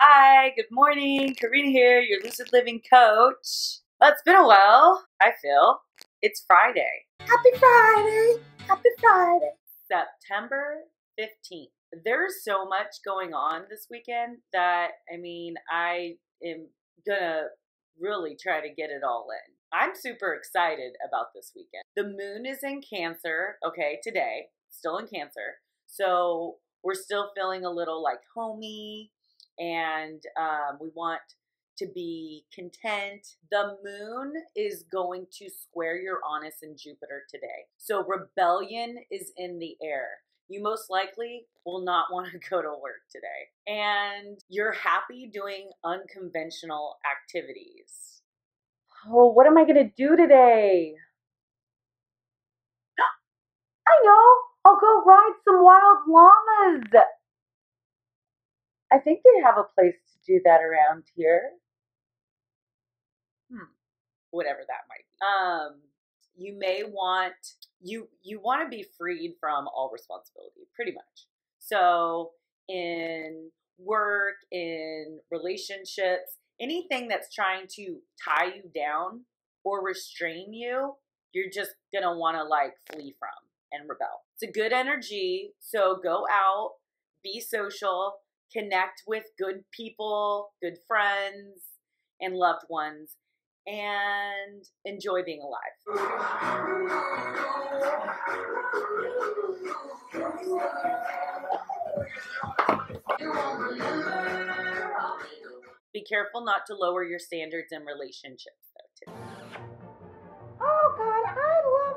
Hi, good morning. Karina here, your lucid living coach. Well, it's been a while, I feel. It's Friday. Happy Friday! Happy Friday! September 15th. There's so much going on this weekend that, I mean, I am gonna really try to get it all in. I'm super excited about this weekend. The moon is in Cancer, okay, today, still in Cancer. So we're still feeling a little like homey and um, we want to be content. The moon is going to square Uranus and Jupiter today. So rebellion is in the air. You most likely will not want to go to work today. And you're happy doing unconventional activities. Oh, what am I going to do today? I know. I'll go ride some wild llamas. I think they have a place to do that around here. Hmm. Whatever that might be. Um, you may want you you want to be freed from all responsibility, pretty much. So in work, in relationships, anything that's trying to tie you down or restrain you, you're just gonna want to like flee from and rebel. It's a good energy, so go out, be social, connect with good people, good friends, and loved ones, and enjoy being alive. Be careful not to lower your standards in relationships, though, too. Oh God, I love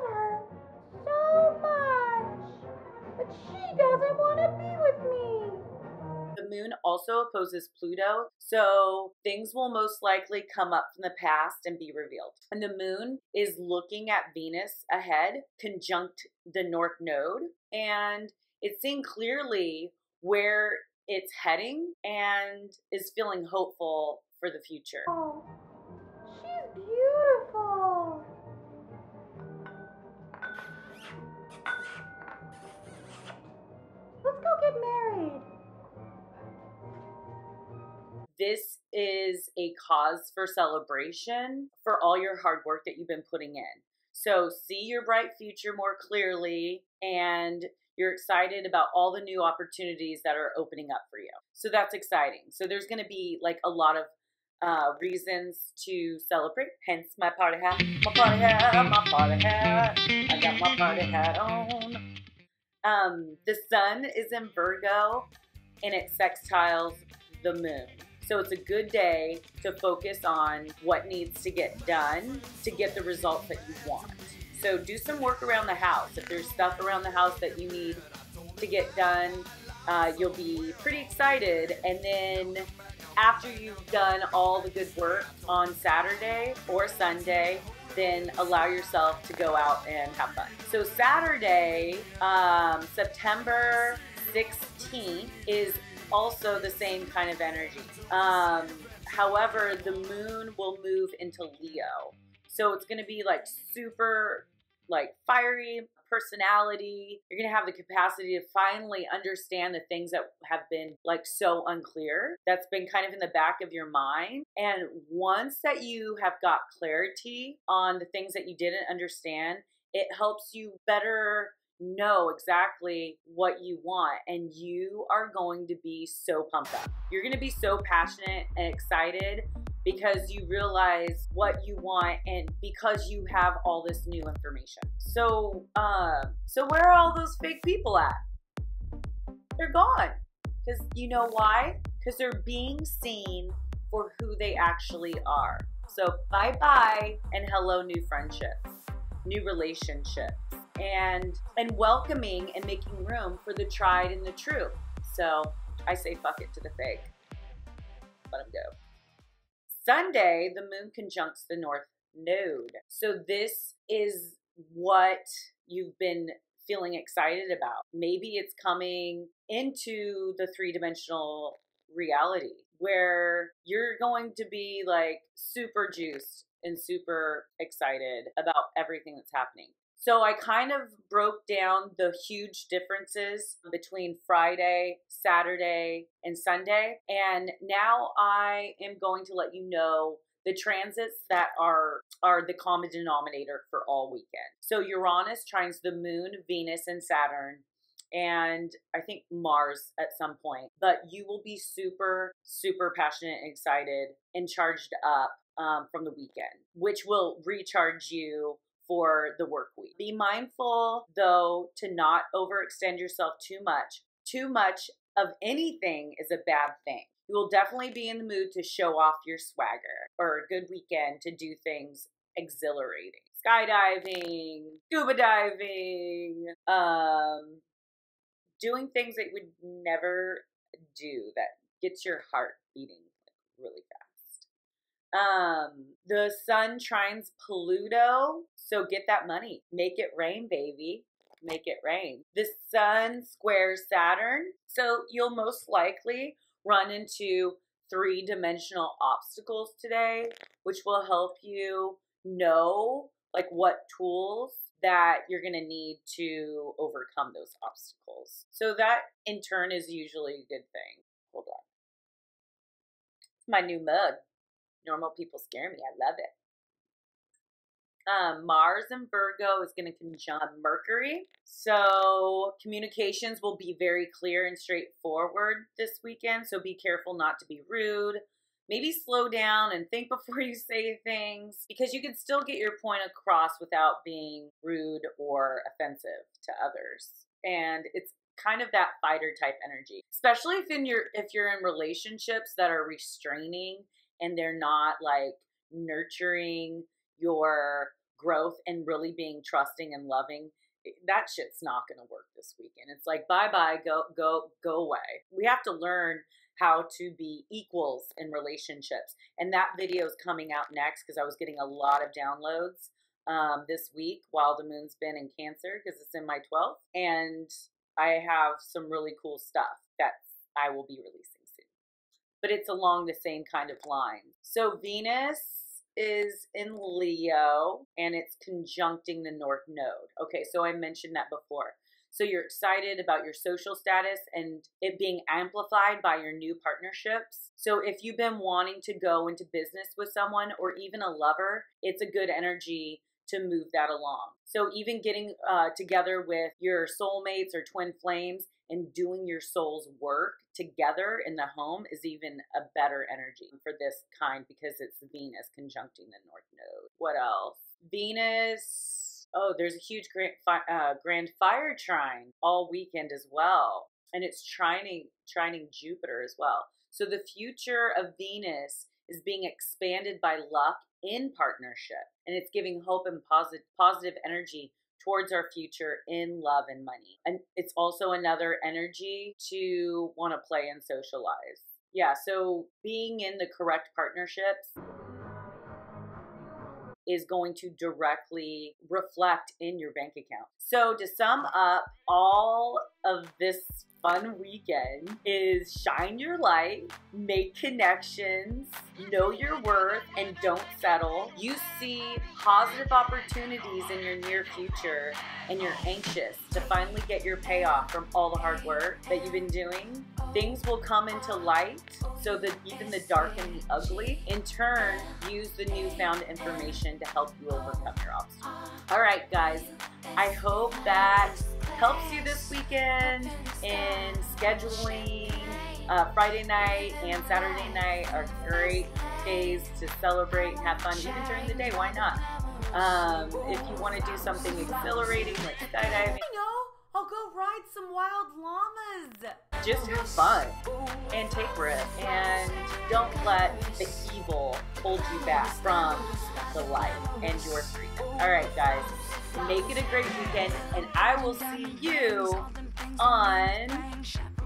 also opposes Pluto, so things will most likely come up from the past and be revealed. And the moon is looking at Venus ahead, conjunct the North Node, and it's seeing clearly where it's heading and is feeling hopeful for the future. Oh, she's beautiful. This is a cause for celebration for all your hard work that you've been putting in. So, see your bright future more clearly and you're excited about all the new opportunities that are opening up for you. So that's exciting. So there's going to be like a lot of uh, reasons to celebrate. Hence my party hat, my party hat, my party hat. I got my party hat on. Um, the sun is in Virgo and it sextiles the moon. So it's a good day to focus on what needs to get done to get the results that you want. So do some work around the house. If there's stuff around the house that you need to get done, uh, you'll be pretty excited. And then after you've done all the good work on Saturday or Sunday, then allow yourself to go out and have fun. So Saturday, um, September 16th is also the same kind of energy. Um, however, the moon will move into Leo. So it's going to be like super like fiery personality. You're going to have the capacity to finally understand the things that have been like so unclear. That's been kind of in the back of your mind. And once that you have got clarity on the things that you didn't understand, it helps you better know exactly what you want and you are going to be so pumped up. You're going to be so passionate and excited because you realize what you want and because you have all this new information. So, uh, so where are all those fake people at? They're gone. Because you know why? Because they're being seen for who they actually are. So bye bye and hello, new friendships, new relationships, and and welcoming and making room for the tried and the true. So I say fuck it to the fake. Let them go. Sunday, the moon conjuncts the north node. So this is what you've been feeling excited about. Maybe it's coming into the three dimensional reality where you're going to be like super juiced and super excited about everything that's happening. So I kind of broke down the huge differences between Friday, Saturday, and Sunday. And now I am going to let you know the transits that are are the common denominator for all weekend. So Uranus trines the moon, Venus, and Saturn and I think Mars at some point. But you will be super, super passionate and excited and charged up um, from the weekend, which will recharge you for the work week. Be mindful, though, to not overextend yourself too much. Too much of anything is a bad thing. You will definitely be in the mood to show off your swagger or a good weekend to do things exhilarating. Skydiving, scuba diving, um, doing things that you would never do that gets your heart beating really fast. Um, the sun trines Pluto, so get that money. Make it rain, baby. Make it rain. The sun squares Saturn, so you'll most likely run into three dimensional obstacles today, which will help you know like what tools that you're going to need to overcome those obstacles. So that in turn is usually a good thing. Hold on. My new mug. Normal people scare me. I love it. Um, Mars and Virgo is going to conjunct Mercury. So communications will be very clear and straightforward this weekend. So be careful not to be rude maybe slow down and think before you say things because you can still get your point across without being rude or offensive to others. And it's kind of that fighter type energy. Especially if in your if you're in relationships that are restraining and they're not like nurturing your growth and really being trusting and loving that shit's not going to work this weekend. It's like bye bye, go go go away. We have to learn how to be equals in relationships. And that video is coming out next because I was getting a lot of downloads um, this week while the moon's been in Cancer because it's in my 12th. And I have some really cool stuff that I will be releasing. But it's along the same kind of line. So Venus is in Leo and it's conjuncting the North Node. Okay, so I mentioned that before. So you're excited about your social status and it being amplified by your new partnerships. So if you've been wanting to go into business with someone or even a lover, it's a good energy to move that along. So even getting uh, together with your soulmates or twin flames and doing your soul's work together in the home is even a better energy for this kind because it's Venus conjuncting the North Node. What else? Venus Oh, there's a huge grand, uh, grand fire trine all weekend as well. And it's trining, trining Jupiter as well. So the future of Venus is being expanded by luck in partnership. And it's giving hope and positive, positive energy towards our future in love and money. And it's also another energy to want to play and socialize. Yeah, so being in the correct partnerships is going to directly reflect in your bank account. So, to sum up all this fun weekend is shine your light, make connections, know your worth, and don't settle. You see positive opportunities in your near future, and you're anxious to finally get your payoff from all the hard work that you've been doing. Things will come into light so that even the dark and the ugly, in turn, use the newfound information to help you overcome your obstacles. All right, guys, I hope that helps you this weekend in scheduling. Uh, Friday night and Saturday night are great days to celebrate and have fun, even during the day. Why not? Um, if you want to do something exhilarating like skydiving, I'll go ride some wild llamas. Just have fun and take risks and don't let the evil hold you back from the light and your freedom. All right, guys, make it a great weekend, and I will see you on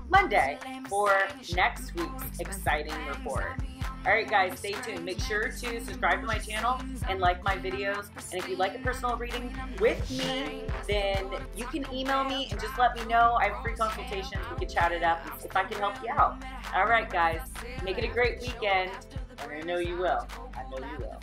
Monday for next week's exciting report. All right, guys, stay tuned. Make sure to subscribe to my channel and like my videos. And if you'd like a personal reading with me, then you can email me and just let me know. I have free consultations. We can chat it up and see if I can help you out. All right, guys, make it a great weekend. And I know you will. I know you will.